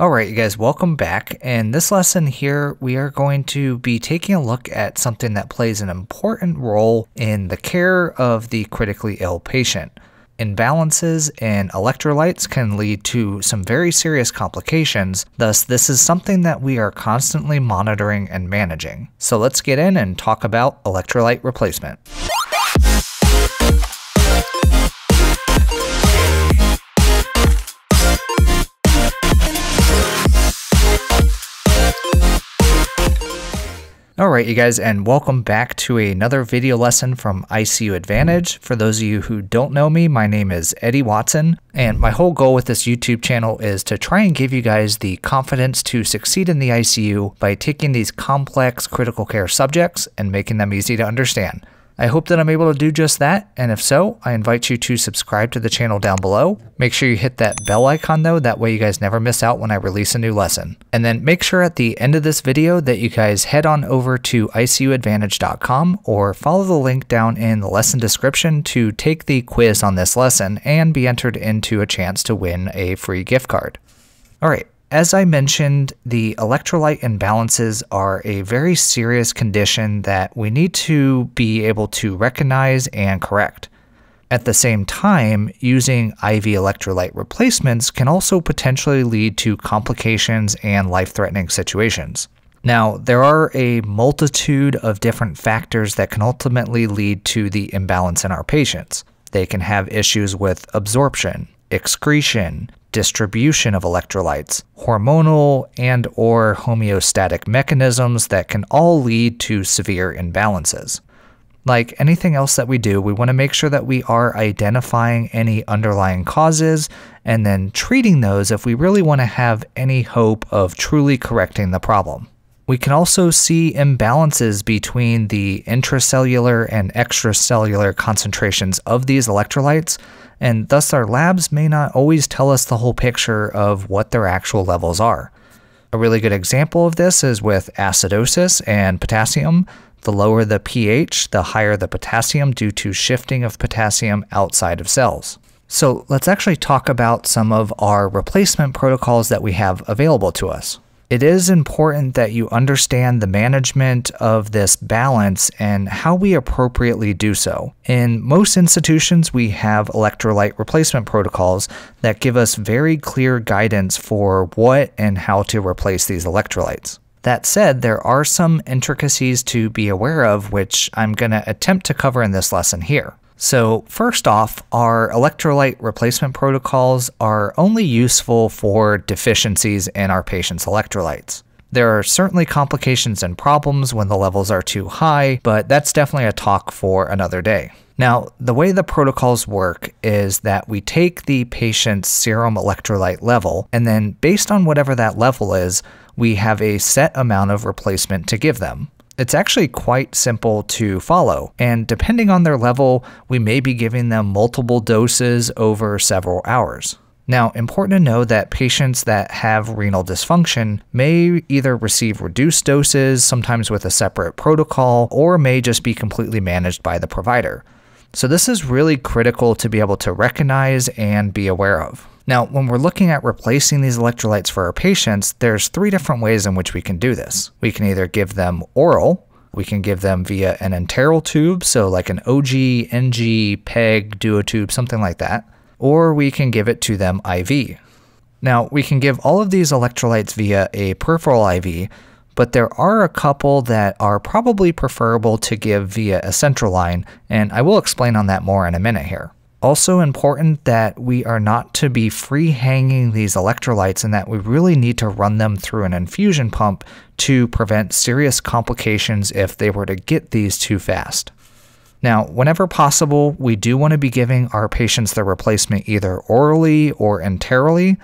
Alright, you guys, welcome back. In this lesson here, we are going to be taking a look at something that plays an important role in the care of the critically ill patient. Imbalances in electrolytes can lead to some very serious complications, thus, this is something that we are constantly monitoring and managing. So, let's get in and talk about electrolyte replacement. Alright you guys and welcome back to another video lesson from ICU Advantage. For those of you who don't know me, my name is Eddie Watson and my whole goal with this YouTube channel is to try and give you guys the confidence to succeed in the ICU by taking these complex critical care subjects and making them easy to understand. I hope that I'm able to do just that, and if so, I invite you to subscribe to the channel down below. Make sure you hit that bell icon though, that way you guys never miss out when I release a new lesson. And then make sure at the end of this video that you guys head on over to icuadvantage.com or follow the link down in the lesson description to take the quiz on this lesson and be entered into a chance to win a free gift card. Alright, as I mentioned, the electrolyte imbalances are a very serious condition that we need to be able to recognize and correct. At the same time, using IV electrolyte replacements can also potentially lead to complications and life threatening situations. Now, there are a multitude of different factors that can ultimately lead to the imbalance in our patients. They can have issues with absorption, excretion, distribution of electrolytes, hormonal and or homeostatic mechanisms that can all lead to severe imbalances. Like anything else that we do, we want to make sure that we are identifying any underlying causes and then treating those if we really want to have any hope of truly correcting the problem. We can also see imbalances between the intracellular and extracellular concentrations of these electrolytes and thus our labs may not always tell us the whole picture of what their actual levels are. A really good example of this is with acidosis and potassium. The lower the pH, the higher the potassium due to shifting of potassium outside of cells. So let's actually talk about some of our replacement protocols that we have available to us it is important that you understand the management of this balance and how we appropriately do so. In most institutions, we have electrolyte replacement protocols that give us very clear guidance for what and how to replace these electrolytes. That said, there are some intricacies to be aware of, which I'm going to attempt to cover in this lesson here. So first off, our electrolyte replacement protocols are only useful for deficiencies in our patient's electrolytes. There are certainly complications and problems when the levels are too high, but that's definitely a talk for another day. Now, the way the protocols work is that we take the patient's serum electrolyte level, and then based on whatever that level is, we have a set amount of replacement to give them. It's actually quite simple to follow, and depending on their level, we may be giving them multiple doses over several hours. Now, important to know that patients that have renal dysfunction may either receive reduced doses, sometimes with a separate protocol, or may just be completely managed by the provider. So, this is really critical to be able to recognize and be aware of. Now, when we're looking at replacing these electrolytes for our patients, there's three different ways in which we can do this. We can either give them oral, we can give them via an enteral tube, so like an OG, NG, PEG, duotube, something like that, or we can give it to them IV. Now, we can give all of these electrolytes via a peripheral IV, but there are a couple that are probably preferable to give via a central line, and I will explain on that more in a minute here. Also important that we are not to be free hanging these electrolytes and that we really need to run them through an infusion pump to prevent serious complications if they were to get these too fast. Now, whenever possible, we do want to be giving our patients their replacement either orally or enterally.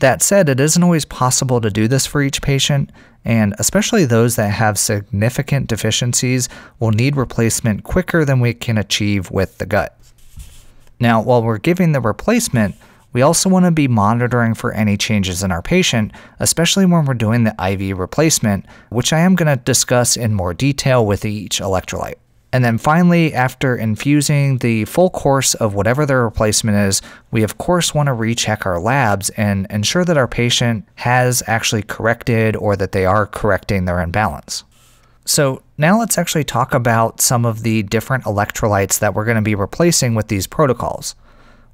That said, it isn't always possible to do this for each patient, and especially those that have significant deficiencies will need replacement quicker than we can achieve with the gut. Now, while we're giving the replacement, we also want to be monitoring for any changes in our patient, especially when we're doing the IV replacement, which I am going to discuss in more detail with each electrolyte. And then finally, after infusing the full course of whatever their replacement is, we of course want to recheck our labs and ensure that our patient has actually corrected or that they are correcting their imbalance. So now let's actually talk about some of the different electrolytes that we're going to be replacing with these protocols.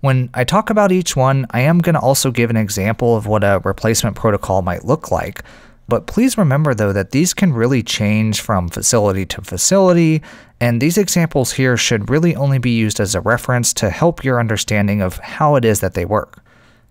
When I talk about each one, I am going to also give an example of what a replacement protocol might look like. But please remember though that these can really change from facility to facility, and these examples here should really only be used as a reference to help your understanding of how it is that they work.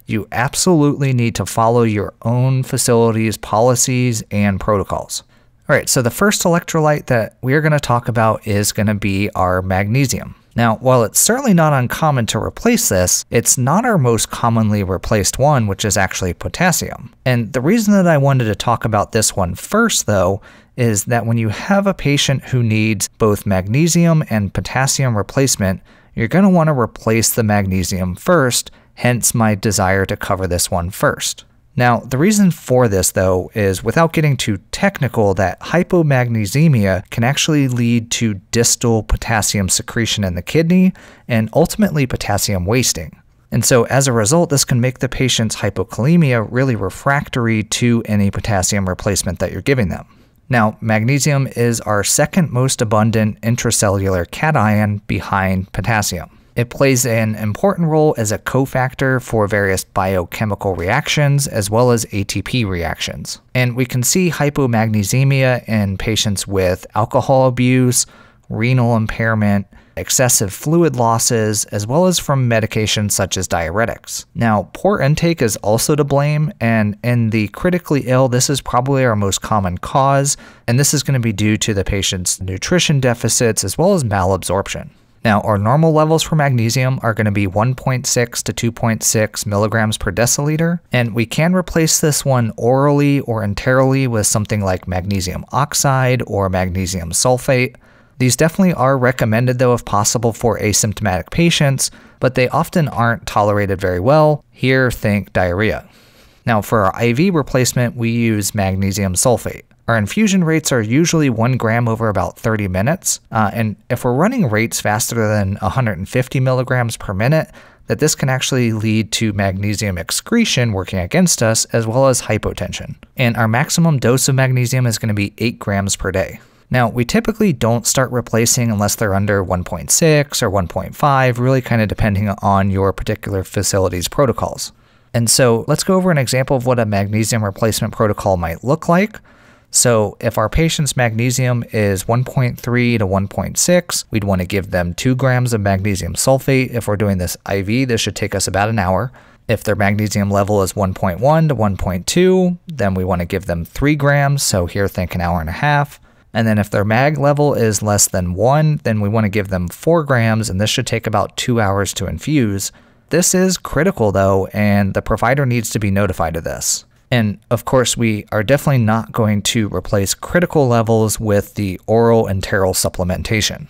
You absolutely need to follow your own facility's policies and protocols. All right, so the first electrolyte that we're going to talk about is going to be our magnesium. Now, while it's certainly not uncommon to replace this, it's not our most commonly replaced one, which is actually potassium. And the reason that I wanted to talk about this one first, though, is that when you have a patient who needs both magnesium and potassium replacement, you're going to want to replace the magnesium first, hence my desire to cover this one first. Now, the reason for this, though, is without getting too technical, that hypomagnesemia can actually lead to distal potassium secretion in the kidney and ultimately potassium wasting. And so, as a result, this can make the patient's hypokalemia really refractory to any potassium replacement that you're giving them. Now, magnesium is our second most abundant intracellular cation behind potassium. It plays an important role as a cofactor for various biochemical reactions as well as ATP reactions. And we can see hypomagnesemia in patients with alcohol abuse, renal impairment, excessive fluid losses, as well as from medications such as diuretics. Now, poor intake is also to blame, and in the critically ill, this is probably our most common cause, and this is going to be due to the patient's nutrition deficits as well as malabsorption. Now, our normal levels for magnesium are going to be 1.6 to 2.6 milligrams per deciliter, and we can replace this one orally or enterally with something like magnesium oxide or magnesium sulfate. These definitely are recommended, though, if possible, for asymptomatic patients, but they often aren't tolerated very well. Here, think diarrhea. Now, for our IV replacement, we use magnesium sulfate. Our infusion rates are usually 1 gram over about 30 minutes, uh, and if we're running rates faster than 150 milligrams per minute, that this can actually lead to magnesium excretion working against us as well as hypotension. And our maximum dose of magnesium is going to be 8 grams per day. Now, we typically don't start replacing unless they're under 1.6 or 1.5, really kind of depending on your particular facility's protocols. And so let's go over an example of what a magnesium replacement protocol might look like. So if our patient's magnesium is 1.3 to 1.6, we'd want to give them 2 grams of magnesium sulfate. If we're doing this IV, this should take us about an hour. If their magnesium level is 1.1 to 1.2, then we want to give them 3 grams, so here think an hour and a half. And then if their mag level is less than 1, then we want to give them 4 grams, and this should take about 2 hours to infuse. This is critical though, and the provider needs to be notified of this. And of course, we are definitely not going to replace critical levels with the oral and enteral supplementation.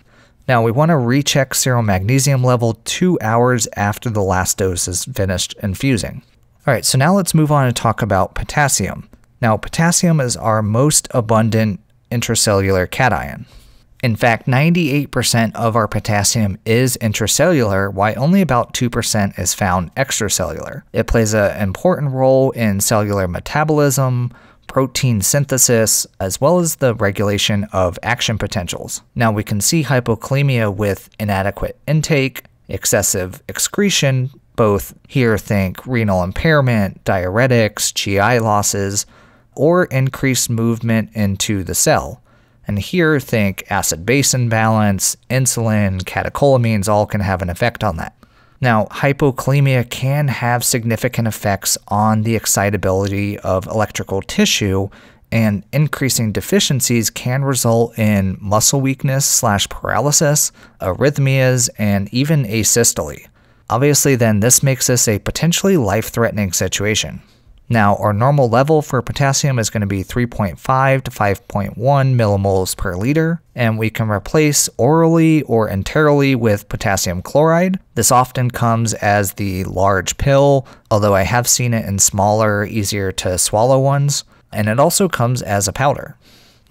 Now, we want to recheck serum magnesium level two hours after the last dose is finished infusing. All right, so now let's move on and talk about potassium. Now, potassium is our most abundant intracellular cation. In fact, 98% of our potassium is intracellular, while only about 2% is found extracellular. It plays an important role in cellular metabolism, protein synthesis, as well as the regulation of action potentials. Now, we can see hypokalemia with inadequate intake, excessive excretion, both here think renal impairment, diuretics, GI losses, or increased movement into the cell. And here, think acid base imbalance, insulin, catecholamines all can have an effect on that. Now, hypokalemia can have significant effects on the excitability of electrical tissue, and increasing deficiencies can result in muscle weakness slash paralysis, arrhythmias, and even asystole. Obviously, then, this makes this a potentially life threatening situation. Now, our normal level for potassium is going to be 3.5 to 5.1 millimoles per liter, and we can replace orally or enterally with potassium chloride. This often comes as the large pill, although I have seen it in smaller, easier to swallow ones, and it also comes as a powder.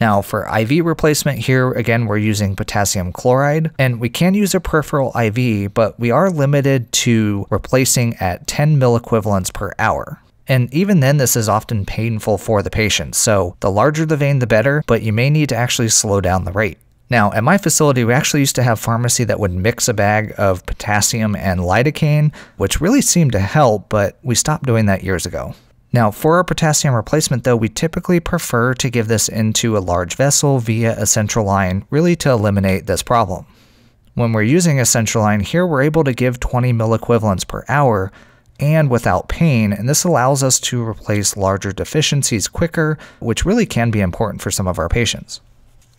Now, for IV replacement here, again, we're using potassium chloride, and we can use a peripheral IV, but we are limited to replacing at 10 milliequivalents per hour. And even then, this is often painful for the patient. So the larger the vein, the better, but you may need to actually slow down the rate. Now, at my facility, we actually used to have pharmacy that would mix a bag of potassium and lidocaine, which really seemed to help, but we stopped doing that years ago. Now, for our potassium replacement, though, we typically prefer to give this into a large vessel via a central line, really to eliminate this problem. When we're using a central line here, we're able to give 20 milliequivalents per hour, and without pain, and this allows us to replace larger deficiencies quicker, which really can be important for some of our patients.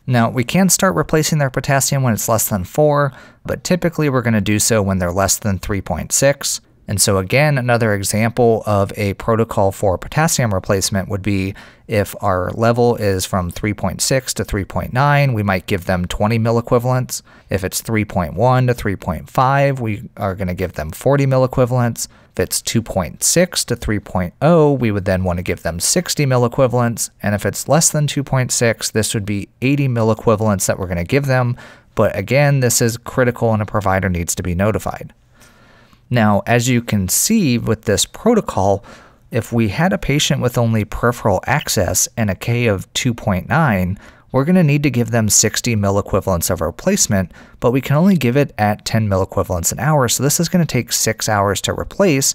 Now, we can start replacing their potassium when it's less than 4, but typically we're going to do so when they're less than 3.6. And so again, another example of a protocol for potassium replacement would be if our level is from 3.6 to 3.9, we might give them 20 milliequivalents. If it's 3.1 to 3.5, we are going to give them 40 milliequivalents. If it's 2.6 to 3.0, we would then want to give them 60 milliequivalents. And if it's less than 2.6, this would be 80 milliequivalents that we're going to give them. But again, this is critical and a provider needs to be notified. Now, as you can see with this protocol, if we had a patient with only peripheral access and a K of 2.9, we're going to need to give them 60 milliequivalents of replacement, but we can only give it at 10 milliequivalents an hour, so this is going to take 6 hours to replace,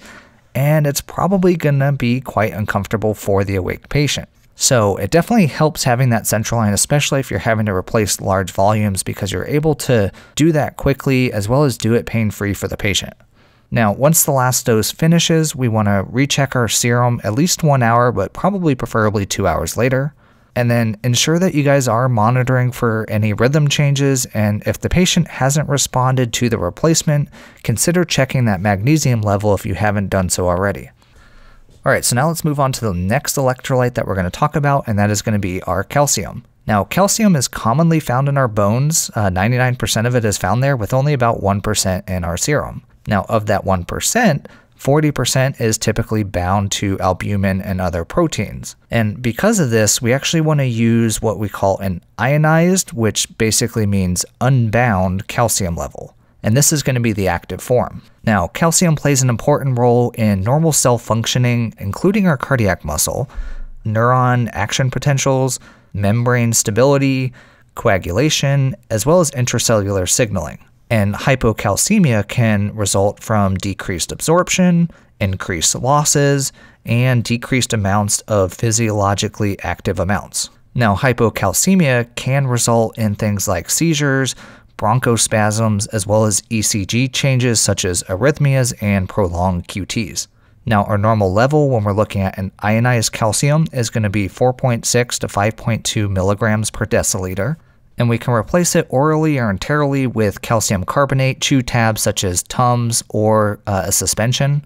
and it's probably going to be quite uncomfortable for the awake patient. So it definitely helps having that central line, especially if you're having to replace large volumes because you're able to do that quickly as well as do it pain-free for the patient. Now, once the last dose finishes, we want to recheck our serum at least one hour, but probably preferably two hours later. And then ensure that you guys are monitoring for any rhythm changes. And if the patient hasn't responded to the replacement, consider checking that magnesium level if you haven't done so already. All right, so now let's move on to the next electrolyte that we're going to talk about, and that is going to be our calcium. Now, calcium is commonly found in our bones. 99% uh, of it is found there, with only about 1% in our serum. Now, of that 1%, 40% is typically bound to albumin and other proteins. And because of this, we actually want to use what we call an ionized, which basically means unbound calcium level. And this is going to be the active form. Now, calcium plays an important role in normal cell functioning, including our cardiac muscle, neuron action potentials, membrane stability, coagulation, as well as intracellular signaling. And hypocalcemia can result from decreased absorption, increased losses, and decreased amounts of physiologically active amounts. Now, hypocalcemia can result in things like seizures, bronchospasms, as well as ECG changes such as arrhythmias and prolonged QTs. Now, our normal level when we're looking at an ionized calcium is going to be 4.6 to 5.2 milligrams per deciliter and we can replace it orally or enterally with calcium carbonate chew tabs such as Tums or uh, a suspension.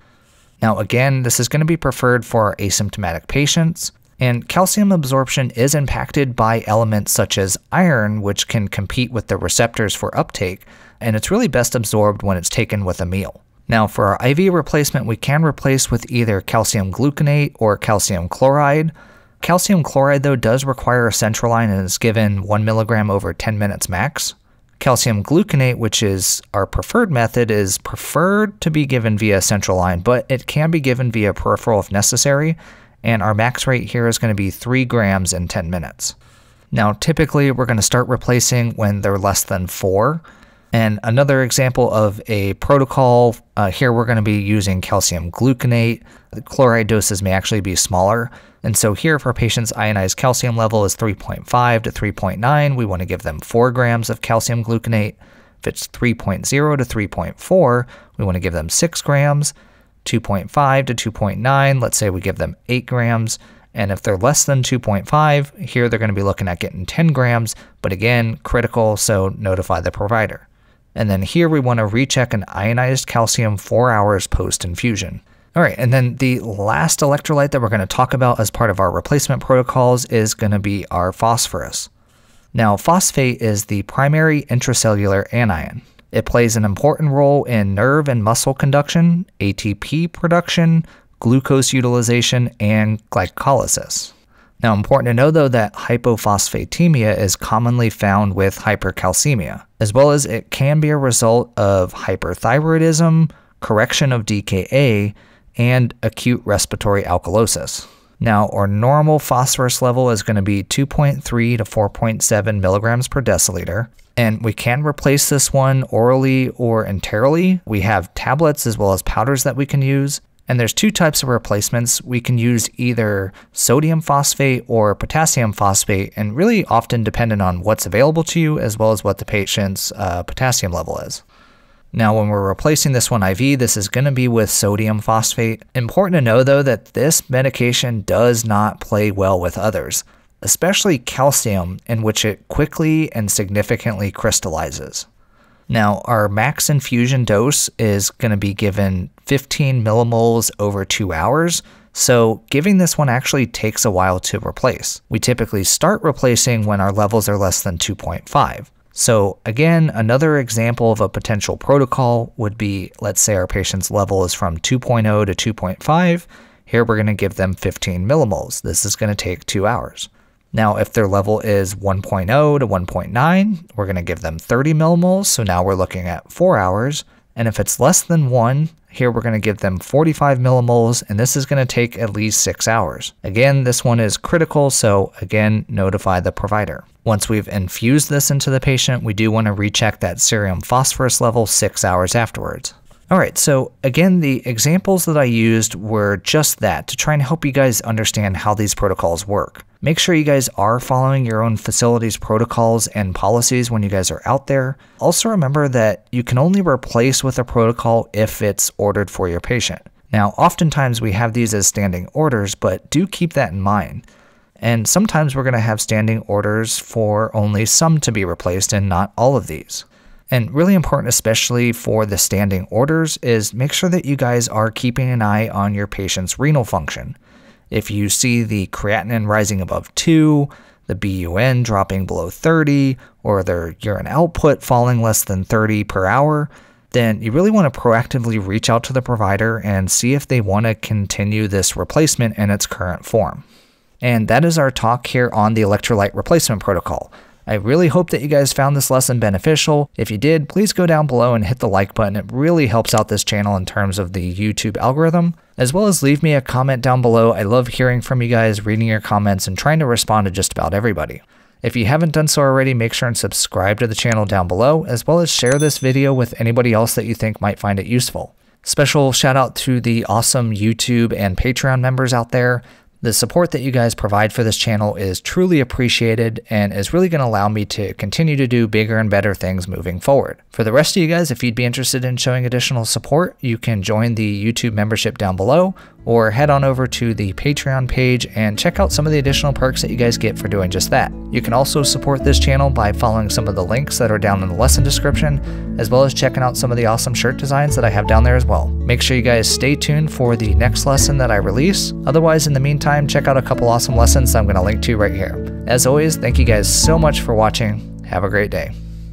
Now, again, this is going to be preferred for asymptomatic patients, and calcium absorption is impacted by elements such as iron, which can compete with the receptors for uptake, and it's really best absorbed when it's taken with a meal. Now, for our IV replacement, we can replace with either calcium gluconate or calcium chloride. Calcium chloride, though, does require a central line and is given 1 milligram over 10 minutes max. Calcium gluconate, which is our preferred method, is preferred to be given via central line, but it can be given via peripheral if necessary, and our max rate here is going to be 3 grams in 10 minutes. Now, typically, we're going to start replacing when they're less than 4. And another example of a protocol, uh, here we're going to be using calcium gluconate. The chloride doses may actually be smaller, and so here, if our patient's ionized calcium level is 3.5 to 3.9, we want to give them 4 grams of calcium gluconate. If it's 3.0 to 3.4, we want to give them 6 grams. 2.5 to 2.9, let's say we give them 8 grams. And if they're less than 2.5, here they're going to be looking at getting 10 grams, but again, critical, so notify the provider. And then here we want to recheck an ionized calcium 4 hours post infusion. All right, and then the last electrolyte that we're going to talk about as part of our replacement protocols is going to be our phosphorus. Now, phosphate is the primary intracellular anion. It plays an important role in nerve and muscle conduction, ATP production, glucose utilization, and glycolysis. Now, important to know though that hypophosphatemia is commonly found with hypercalcemia, as well as it can be a result of hyperthyroidism, correction of DKA, and acute respiratory alkalosis. Now, our normal phosphorus level is going to be 2.3 to 4.7 milligrams per deciliter, and we can replace this one orally or enterally. We have tablets as well as powders that we can use. And there's two types of replacements. We can use either sodium phosphate or potassium phosphate, and really often dependent on what's available to you as well as what the patient's uh, potassium level is. Now, when we're replacing this one IV, this is going to be with sodium phosphate. Important to know though that this medication does not play well with others, especially calcium, in which it quickly and significantly crystallizes. Now, our max infusion dose is going to be given 15 millimoles over two hours, so giving this one actually takes a while to replace. We typically start replacing when our levels are less than 2.5. So again, another example of a potential protocol would be, let's say our patient's level is from 2.0 to 2.5. Here we're going to give them 15 millimoles. This is going to take two hours. Now, if their level is 1.0 to 1.9, we're going to give them 30 millimoles. So now we're looking at four hours. And if it's less than one, here we're going to give them 45 millimoles, and this is going to take at least six hours. Again, this one is critical, so again, notify the provider. Once we've infused this into the patient, we do want to recheck that serum phosphorus level six hours afterwards. All right, so again, the examples that I used were just that to try and help you guys understand how these protocols work. Make sure you guys are following your own facility's protocols and policies when you guys are out there. Also, remember that you can only replace with a protocol if it's ordered for your patient. Now, oftentimes we have these as standing orders, but do keep that in mind. And sometimes we're going to have standing orders for only some to be replaced and not all of these. And really important, especially for the standing orders, is make sure that you guys are keeping an eye on your patient's renal function. If you see the creatinine rising above 2, the BUN dropping below 30, or their urine output falling less than 30 per hour, then you really want to proactively reach out to the provider and see if they want to continue this replacement in its current form. And that is our talk here on the electrolyte replacement protocol. I really hope that you guys found this lesson beneficial. If you did, please go down below and hit the like button. It really helps out this channel in terms of the YouTube algorithm, as well as leave me a comment down below. I love hearing from you guys, reading your comments, and trying to respond to just about everybody. If you haven't done so already, make sure and subscribe to the channel down below, as well as share this video with anybody else that you think might find it useful. Special shout out to the awesome YouTube and Patreon members out there. The support that you guys provide for this channel is truly appreciated and is really going to allow me to continue to do bigger and better things moving forward. For the rest of you guys, if you'd be interested in showing additional support, you can join the YouTube membership down below or head on over to the Patreon page and check out some of the additional perks that you guys get for doing just that. You can also support this channel by following some of the links that are down in the lesson description, as well as checking out some of the awesome shirt designs that I have down there as well. Make sure you guys stay tuned for the next lesson that I release. Otherwise, in the meantime, check out a couple awesome lessons I'm going to link to right here. As always, thank you guys so much for watching. Have a great day.